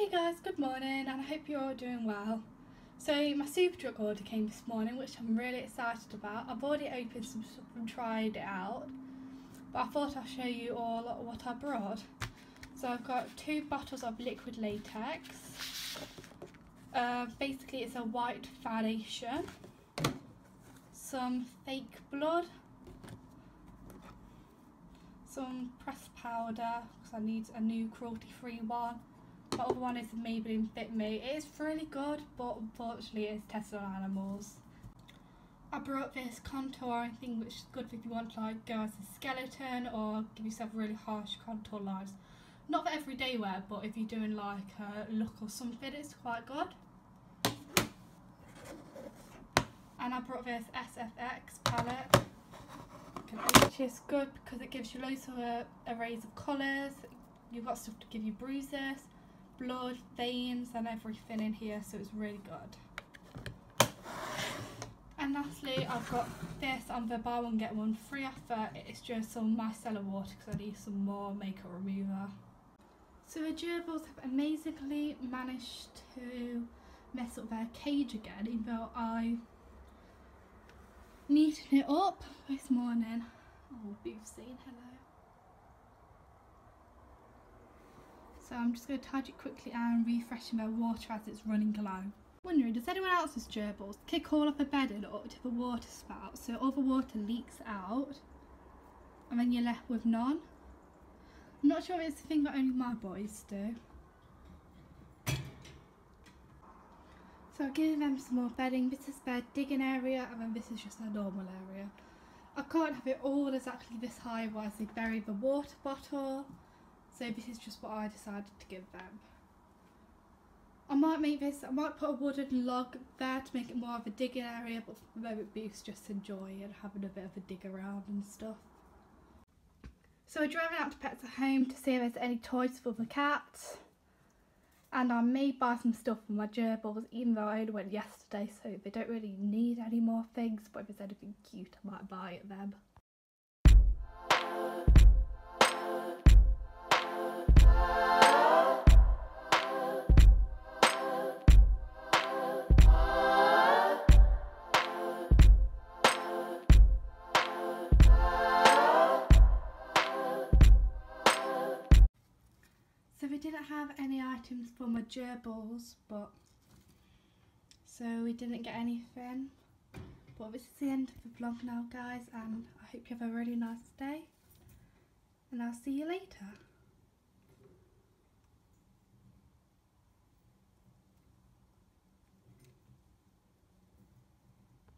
Hey guys, good morning and I hope you're all doing well. So my Superdrug order came this morning which I'm really excited about. I've already opened some stuff and tried it out but I thought I'd show you all what I brought. So I've got two bottles of liquid latex. Uh, basically it's a white foundation, some fake blood, some pressed powder because I need a new cruelty free one the other one is Maybelline Fit Me. It is really good, but unfortunately it's tested on animals. I brought this contouring thing which is good if you want to like go as a skeleton or give yourself really harsh contour lines. Not for everyday wear, but if you're doing like a look or something, it's quite good. And I brought this SFX palette. Which is good because it gives you loads of uh, arrays of colours. You've got stuff to give you bruises blood, veins and everything in here so it's really good. And lastly I've got this on the buy one get one free offer. It's just some micellar water because I need some more makeup remover. So the gerbils have amazingly managed to mess up their cage again even though I neatened it up this morning. Oh, you've seen, hello. So I'm just going to touch it quickly and refreshing my water as it's running low. Wondering, does anyone else's gerbils kick all of the bedding up to the water spout so all the water leaks out and then you're left with none? I'm not sure if it's a thing that only my boys do. So I've given them some more bedding. This is their digging area and then this is just their normal area. I can't have it all exactly this high whilst they bury the water bottle so this is just what I decided to give them. I might make this, I might put a wooden log there to make it more of a digging area, but for the moment Beef's just enjoying having a bit of a dig around and stuff. So we're driving out to Pets at Home to see if there's any toys for the cat. And I may buy some stuff for my gerbils, even though I only went yesterday, so they don't really need any more things, but if there's anything cute I might buy it them. So we didn't have any items for my gerbils, but so we didn't get anything. But this is the end of the vlog now guys and I hope you have a really nice day and I'll see you later.